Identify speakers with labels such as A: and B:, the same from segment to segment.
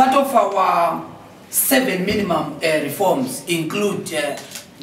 A: part of our seven minimum uh, reforms include uh,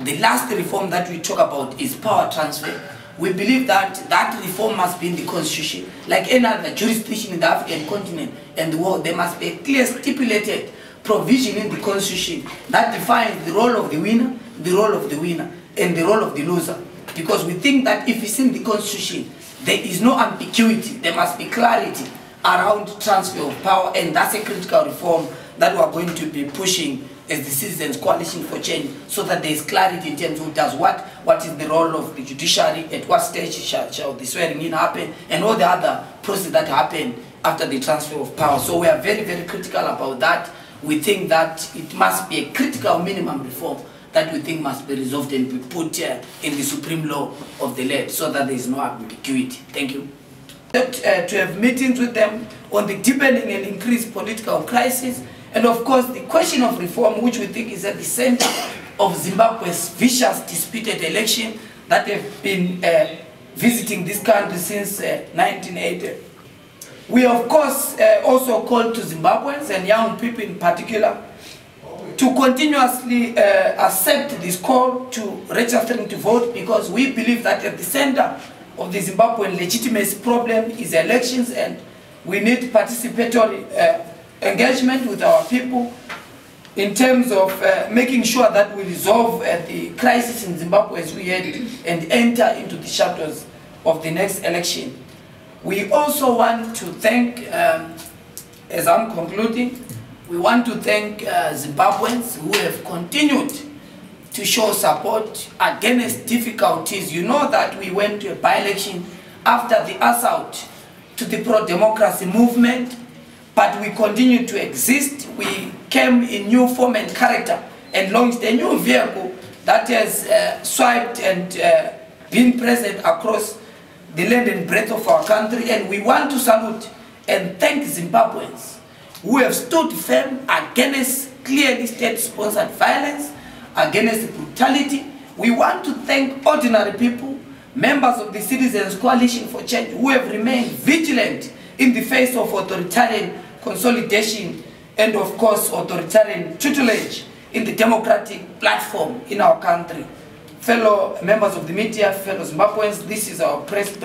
A: the last reform that we talk about is power transfer. We believe that that reform must be in the constitution. Like any other jurisdiction in the African continent and the world, there must be a clear stipulated provision in the constitution that defines the role of the winner, the role of the winner, and the role of the loser. Because we think that if it's in the constitution, there is no ambiguity, there must be clarity around transfer of power, and that's a critical reform that we are going to be pushing as the Citizens Coalition for Change, so that there is clarity in terms of who does what, what is the role of the judiciary, at what stage shall, shall the swearing in happen, and all the other process that happen after the transfer of power. So we are very, very critical about that. We think that it must be a critical minimum reform that we think must be resolved and be put uh, in the supreme law of the land so that there is no ambiguity. Thank you. Uh, to have meetings with them on the deepening and increased political crisis, and of course the question of reform, which we think is at the center of Zimbabwe's vicious disputed election that have been uh, visiting this country since uh, 1980. We of course uh, also call to Zimbabweans and young people in particular to continuously uh, accept this call to registering to vote because we believe that at the center of the Zimbabwean legitimacy problem is elections and we need participatory uh, engagement with our people in terms of uh, making sure that we resolve uh, the crisis in Zimbabwe as we head and enter into the shadows of the next election. We also want to thank, um, as I'm concluding, we want to thank uh, Zimbabweans who have continued to show support against difficulties. You know that we went to a by-election after the assault to the pro-democracy movement, but we continue to exist. We came in new form and character and launched a new vehicle that has uh, swiped and uh, been present across the length and breadth of our country. And we want to salute and thank Zimbabweans who have stood firm against clearly state-sponsored violence, against brutality. We want to thank ordinary people, members of the Citizens Coalition for Change, who have remained vigilant in the face of authoritarian consolidation and, of course, authoritarian tutelage in the democratic platform in our country. Fellow members of the media, fellow Zimbabweans, this is our press brief.